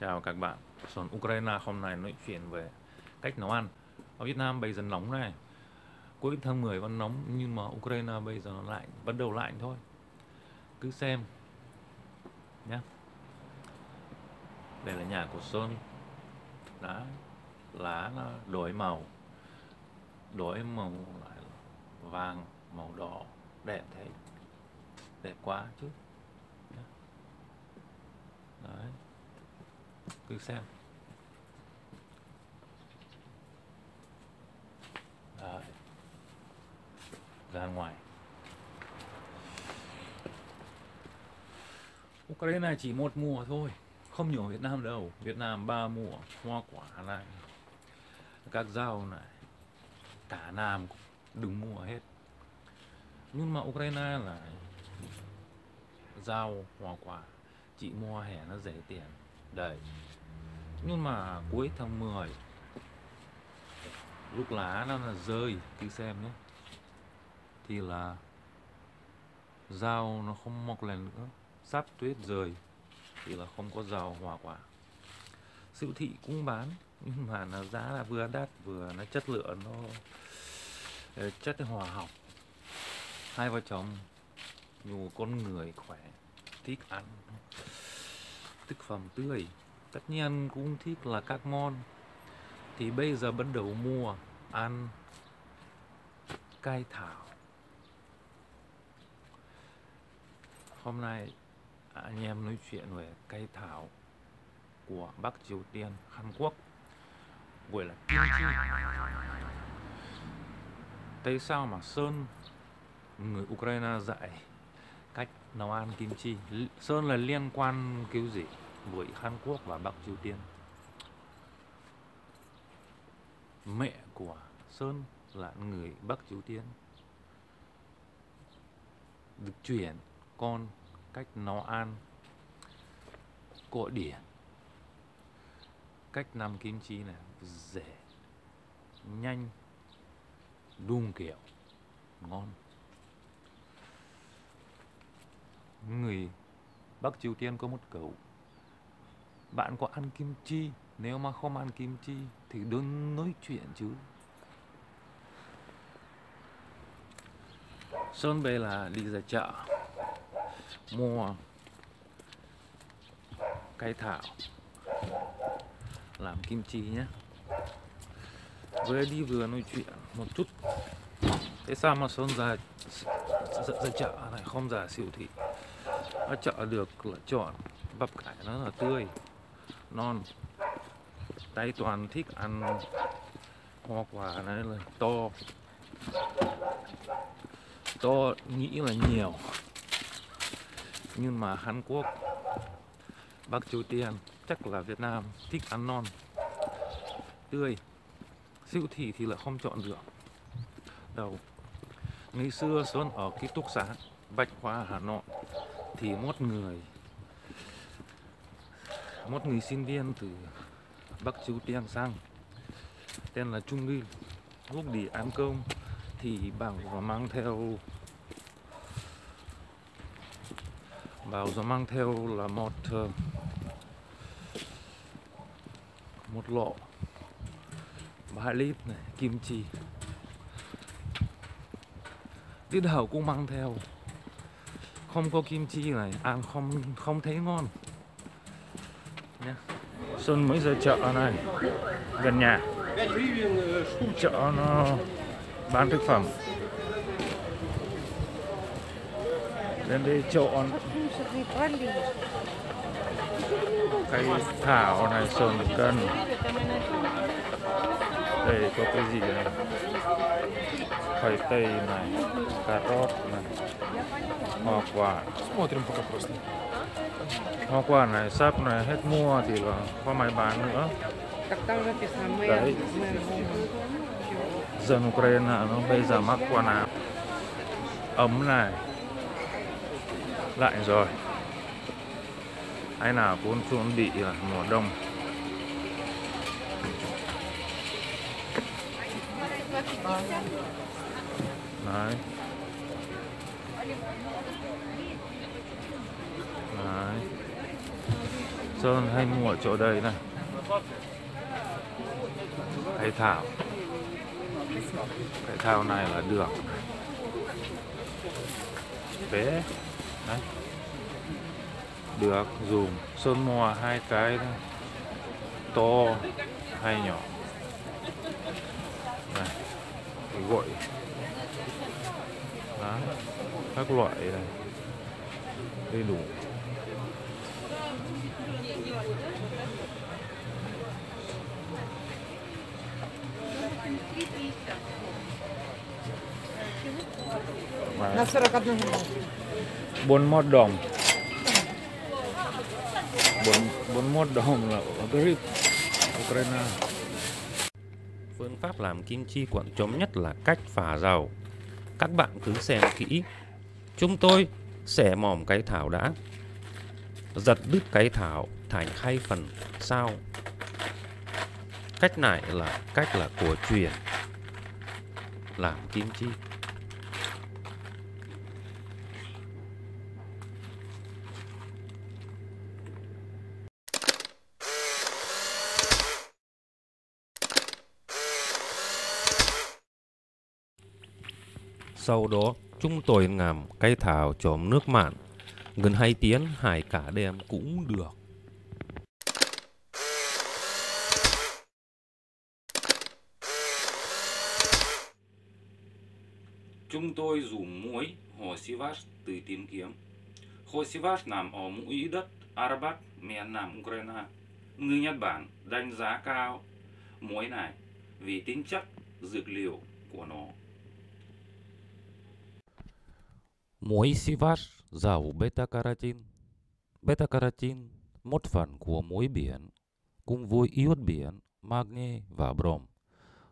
Chào các bạn. Sơn Ukraine hôm nay nói chuyện về cách nấu ăn. Ở Việt Nam bây giờ nóng này. Cuối tháng 10 vẫn nóng nhưng mà Ukraine bây giờ nó lạnh, bắt đầu lạnh thôi. Cứ xem nhé. Đây là nhà của Sơn. Đã Lá nó đổi màu. Đổi màu lại vàng, màu đỏ đẹp thế. Đẹp quá chứ. Đấy thử xem. Đấy. ra ngoài. Ukraine chỉ một mùa thôi, không nhiều Việt Nam đâu. Việt Nam ba mùa, hoa quả này các rau này, cả Nam đừng mua hết. Nhưng mà Ukraine là rau hoa quả chỉ mua hè nó rẻ tiền. Đây nhưng mà cuối tháng 10 lúc lá nó là rơi cứ xem nhé. Thì là rau nó không mọc lên nữa, sắp tuyết rơi, thì là không có rau hoa quả. Siêu thị cũng bán, nhưng mà nó giá là vừa đắt, vừa nó chất lượng, nó ờ, chất hòa học. Hai vợ chồng nhiều con người khỏe, thích ăn thực phẩm tươi tất nhiên cũng thích là các món. Thì bây giờ bắt đầu mua, ăn. Cay thảo. Hôm nay anh em nói chuyện về cây thảo của Bắc Triều Tiên, Hàn Quốc. Gọi là kim chi. Tại sao mà Sơn, người Ukraine dạy cách nấu ăn kim chi? Sơn là liên quan kiểu gì? Với Hàn Quốc và Bắc Triều Tiên. Mẹ của Sơn là người Bắc Triều Tiên. Được chuyển con cách nấu ăn cổ điển cách làm kim chi này rẻ nhanh đun kiểu ngon người Bắc Triều Tiên có một câu bạn có ăn kim chi? Nếu mà không ăn kim chi thì đừng nói chuyện chứ. Sơn về là đi ra chợ mua cây thảo làm kim chi nhé. Vừa đi vừa nói chuyện một chút. Thế sao mà Sơn ra ra, ra chợ này không ra siêu thị? Ở chợ được lựa chọn bắp cải nó là tươi non. Tay toàn thích ăn hoa quả này là to. To nghĩ là nhiều. Nhưng mà Hàn Quốc, Bắc Triều Tiên chắc là Việt Nam thích ăn non. Tươi. Siêu thị thì là không chọn được. Đâu ngày xưa Xuân ở ký túc xá Bạch Hoa Hà Nội thì một người một người sinh viên từ Bắc Triều Tiên sang, tên là Trung Nghi lúc đi ăn cơm thì bảo và mang theo, bảo và mang theo là một ờ, một lọ ba lít này, kim chi. Tiết hậu cũng mang theo. Không có kim chi này, ăn không không thấy ngon Xuân mới ra chợ này gần nhà chợ nó bán thực phẩm đến đây chọn cây thảo này sườn cân đây có cái gì này khoai tây này cà rốt này hoa quả Смотрим пока просто. hoa quả này sắp này hết mua thì là có máy bán nữa. Đấy. dân Ukraine nó bây giờ mắc quần áo ấm này. Lại rồi. Hay nào cũng chuẩn bị là mùa đông? Đấy. Đấy. Sơn hay mua ở chỗ đây này. Hay thảo. Cái thảo này là đường, Bé Đấy. Được dùng. Sơn mua hai cái thôi. To hay nhỏ. Này Cái gội. Đó Các loại này. Đầy đủ Và Na 41 zł. bốn mốt đồng. Bốn bốn mốt đồng là ở Ukraine. Phương pháp làm kim chi quận chống nhất là cách phả dầu các bạn cứ xem kỹ. Chúng tôi sẽ mỏm cái thảo đã. Giật đứt cái thảo thành hai phần sau. Cách này là cách là của truyền. Làm kim chi Sau đó, chúng tôi ngầm cây thảo trộm nước mặn. Gần hai tiếng hải cả đêm cũng được. Chúng tôi dùng muối hồ Sivas từ tìm kiếm. Hồ Sivas nằm ở mũi đất Arabat, miền nam Ukraine. Người Nhật Bản đánh giá cao muối này vì tính chất dược liệu của nó. Muối Sivas giàu beta-carotene. Beta-carotene, một phần của muối biển, cùng với iốt biển, magie và brom,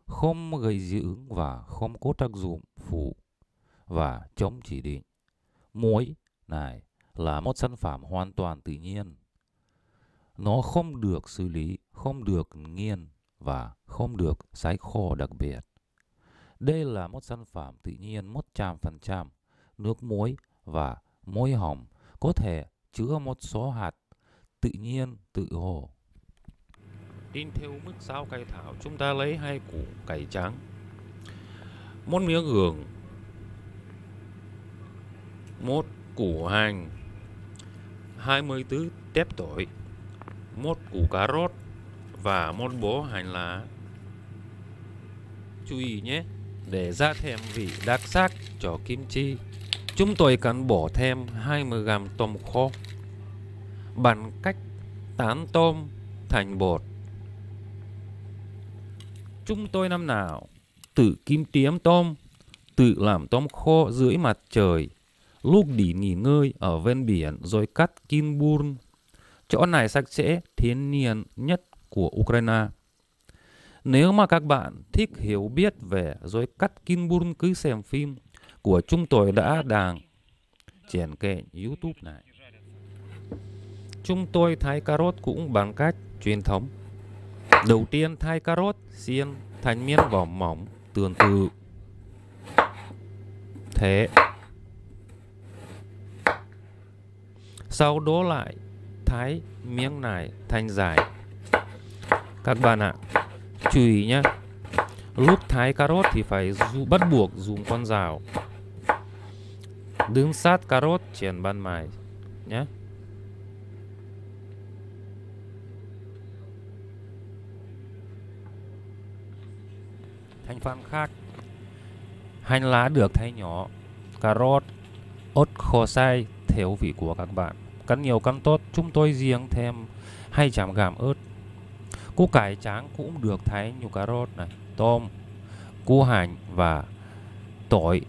không gây dị ứng và không có tác dụng phụ và chống chỉ định. Muối này là một sản phẩm hoàn toàn tự nhiên. Nó không được xử lý, không được nghiền và không được sái khô đặc biệt. Đây là một sản phẩm tự nhiên 100%, nước muối và muối hồng có thể chứa một số hạt tự nhiên tự hồ. In theo mức sao cây thảo, chúng ta lấy hai củ cải trắng, một miếng gừng, một củ hành, 24 tép tỏi, một củ cà rốt và một bó hành lá. Chú ý nhé, để ra thêm vị đặc sắc cho kim chi, chúng tôi cần bỏ thêm 20g tôm khô bằng cách tán tôm thành bột. Chúng tôi năm nào tự kim tiếm tôm, tự làm tôm khô dưới mặt trời, lúc đi nghỉ ngơi ở ven biển rồi cắt kim burn. Chỗ này sạch sẽ, thiên nhiên nhất của Ukraine. Nếu mà các bạn thích hiểu biết về rồi cắt kim burn cứ xem phim của chúng tôi đã đang triển kệ YouTube này. Chúng tôi thái cà rốt cũng bằng cách truyền thống. Đầu tiên thái cà rốt xiên thành miếng vỏ mỏng tương tự. Thế. Sau đó lại thái miếng này thành dài. Các bạn ạ, chú ý nhé. Lúc thái cà rốt thì phải dù, bắt buộc dùng con rào đứng sát cà rốt trên ban mai, nhé. Thành phần khác. Hành lá được thay nhỏ Cà rốt Ớt khô sai Theo vị của các bạn. Cắn nhiều cắn tốt, Chúng tôi riêng thêm hay chạm gàm ớt. Củ cải trắng cũng được thái như cà rốt này, Tôm, Củ hành và tỏi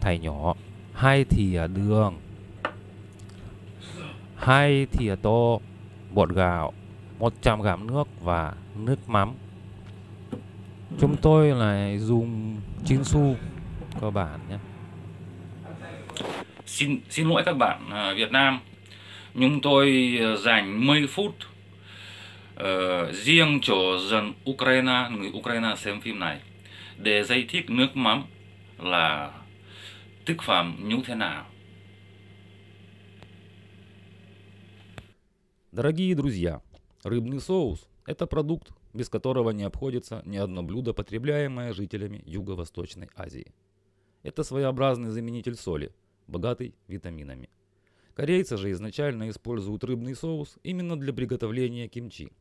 thay nhỏ hai thìa à, đường. Hai thìa à, tô bột gạo 100 gram nước và nước mắm. Chúng tôi lại dùng chín su cơ bản nhé. Xin xin lỗi các bạn à, Việt Nam nhưng tôi dành mấy phút uh, riêng cho dân Ukraine người Ukraine xem phim này để giải thích nước mắm là thực phẩm như thế nào Дорогие друзья, Рыбный соус – это продукт, без которого не обходится ни одно блюдо, потребляемое жителями Юго-Восточной Азии. Это своеобразный заменитель соли, богатый витаминами. Корейцы же изначально используют рыбный соус именно для приготовления кимчи.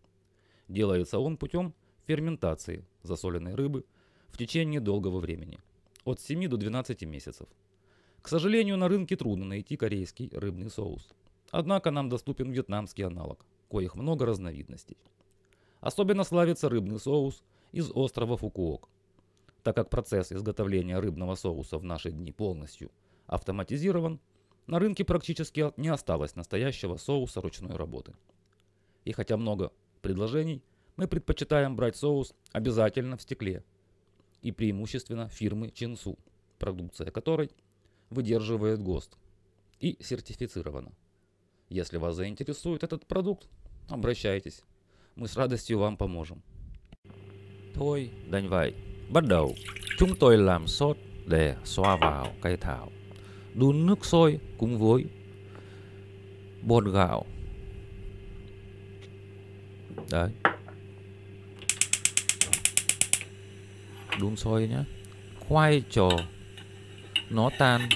Делается он путем ферментации засоленной рыбы в течение долгого времени – от 7 до 12 месяцев. К сожалению, на рынке трудно найти корейский рыбный соус. Однако нам доступен вьетнамский аналог, коих много разновидностей. Особенно славится рыбный соус из острова Фукуок, так как процесс изготовления рыбного соуса в наши дни полностью автоматизирован, на рынке практически не осталось настоящего соуса ручной работы. И хотя много предложений, мы предпочитаем брать соус обязательно в стекле и преимущественно фирмы Чинсу, продукция которой выдерживает ГОСТ и сертифицирована. Если вас заинтересует этот продукт, обращайтесь. Мы с радостью вам поможем. Thôi, đành vậy. Bắt đầu, chúng tôi làm sốt để xoa vào cây thảo. Đun nước sôi cùng với bột gạo. Đấy. Đun sôi nhé. Khoai cho nó tan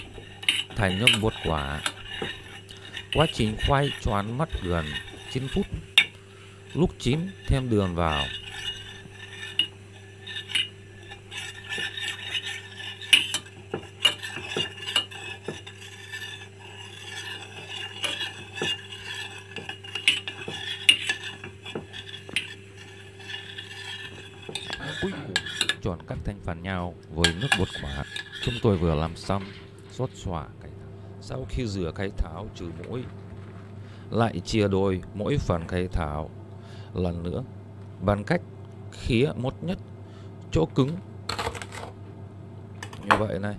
thành nước bột quả. Quá trình khoai choán mất gần 9 phút. Lúc chín, thêm đường vào. Cuối cùng, chọn các thành phần nhau với nước bột quả. Chúng tôi vừa làm xong xót xòa cây thảo. Sau khi rửa cây thảo trừ mũi, lại chia đôi mỗi phần cây thảo lần nữa. Bằng cách khía một nhất chỗ cứng. Như vậy này.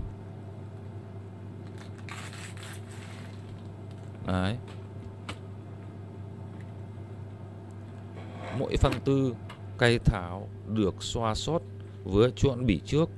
Đấy. Mỗi phần tư cây thảo được xoa sốt vừa chuộn bỉ trước.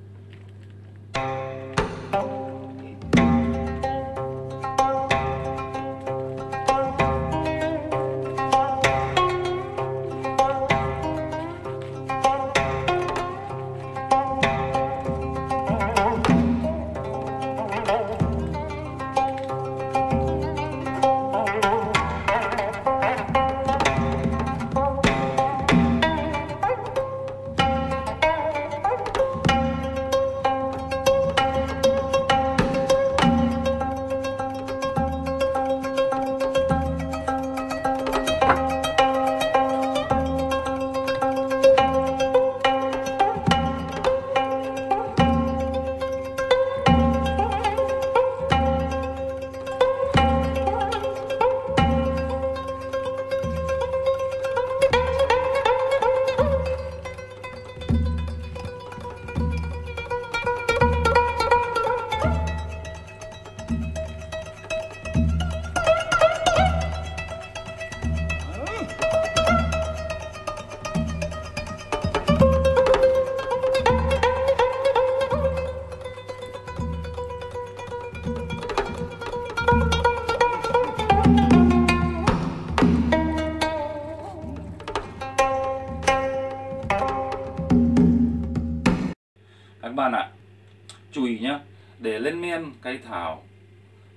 Để lên men cây thảo,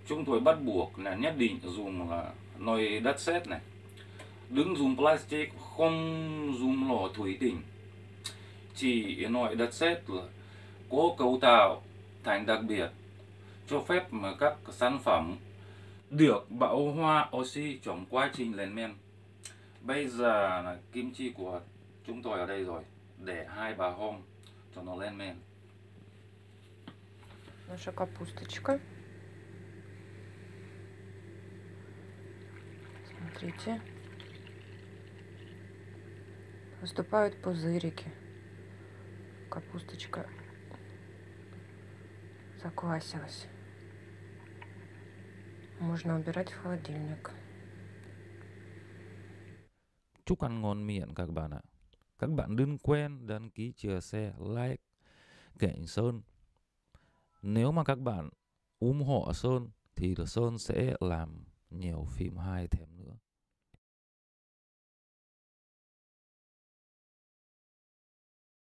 chúng tôi bắt buộc là nhất định dùng là nồi đất sét này. Đừng dùng plastic, không dùng lò thủy tinh. Chỉ nồi đất sét là có cấu tạo thành đặc biệt, cho phép mà các sản phẩm được bão hoa oxy trong quá trình lên men. Bây giờ là kim chi của chúng tôi ở đây rồi, để hai bà hôm cho nó lên men. Наша капусточка. Смотрите. Выступают пузырики. Капусточка заквасилась. Можно убирать в холодильник. Chúc ăn ngon miệng các bạn ạ. Các bạn đừng quên đăng ký chia sẻ, like Cảnh Sơn. Nếu mà các bạn ủng hộ Sơn thì Sơn sẽ làm nhiều phim hay thêm